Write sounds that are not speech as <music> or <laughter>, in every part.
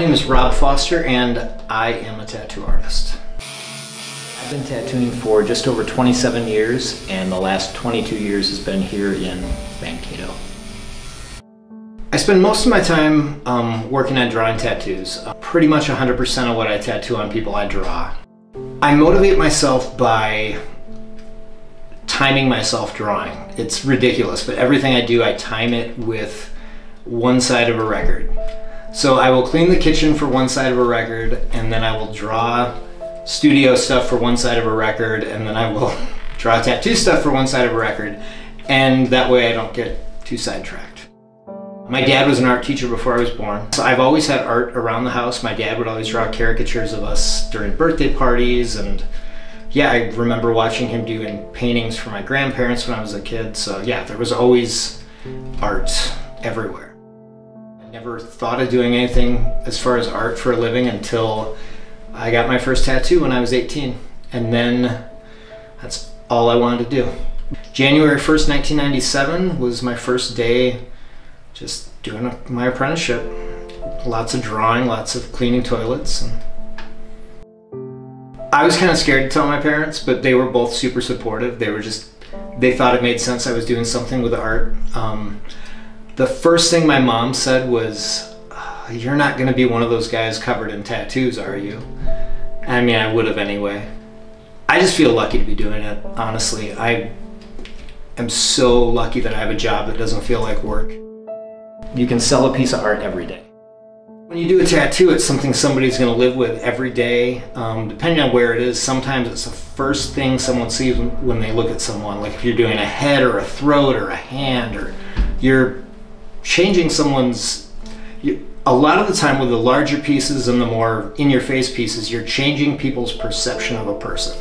name is Rob Foster and I am a tattoo artist. I've been tattooing for just over 27 years and the last 22 years has been here in Mankato. I spend most of my time um, working on drawing tattoos. Uh, pretty much 100% of what I tattoo on people I draw. I motivate myself by timing myself drawing. It's ridiculous, but everything I do, I time it with one side of a record. So I will clean the kitchen for one side of a record, and then I will draw studio stuff for one side of a record, and then I will <laughs> draw tattoo stuff for one side of a record, and that way I don't get too sidetracked. My dad was an art teacher before I was born. So I've always had art around the house. My dad would always draw caricatures of us during birthday parties and yeah, I remember watching him doing paintings for my grandparents when I was a kid. So yeah, there was always art everywhere. Never thought of doing anything as far as art for a living until I got my first tattoo when I was 18. And then that's all I wanted to do. January 1st, 1997 was my first day just doing my apprenticeship. Lots of drawing, lots of cleaning toilets. And I was kind of scared to tell my parents, but they were both super supportive. They were just, they thought it made sense I was doing something with art. Um, the first thing my mom said was, you're not going to be one of those guys covered in tattoos, are you? I mean, I would have anyway. I just feel lucky to be doing it, honestly. I am so lucky that I have a job that doesn't feel like work. You can sell a piece of art every day. When you do a tattoo, it's something somebody's going to live with every day. Um, depending on where it is, sometimes it's the first thing someone sees when they look at someone. Like if you're doing a head or a throat or a hand, or you're changing someone's. You, a lot of the time, with the larger pieces and the more in your face pieces, you're changing people's perception of a person,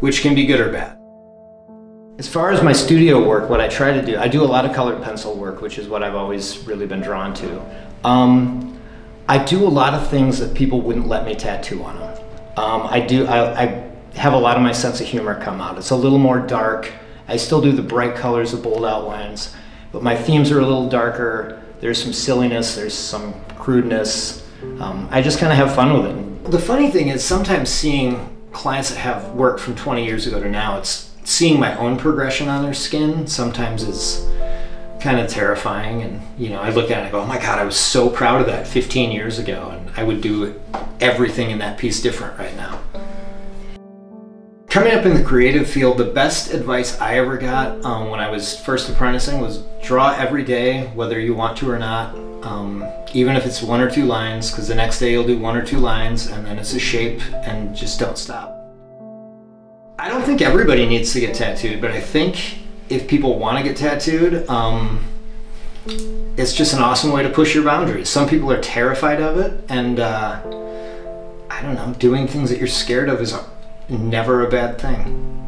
which can be good or bad. As far as my studio work, what I try to do, I do a lot of colored pencil work, which is what I've always really been drawn to. Um, I do a lot of things that people wouldn't let me tattoo on them. Um, I do, I, I, have a lot of my sense of humor come out. It's a little more dark. I still do the bright colors, the bold outlines, but my themes are a little darker. There's some silliness, there's some crudeness. Um, I just kind of have fun with it. The funny thing is sometimes seeing clients that have work from 20 years ago to now, it's seeing my own progression on their skin sometimes is kind of terrifying and you know I look at it and I go oh my god I was so proud of that 15 years ago and I would do everything in that piece different right now. Coming up in the creative field, the best advice I ever got um, when I was first apprenticing was draw every day, whether you want to or not, um, even if it's one or two lines, because the next day you'll do one or two lines and then it's a shape and just don't stop. I don't think everybody needs to get tattooed, but I think if people want to get tattooed, um, it's just an awesome way to push your boundaries. Some people are terrified of it, and uh, I don't know, doing things that you're scared of is never a bad thing.